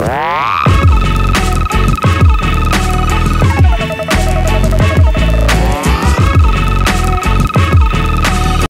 Bye.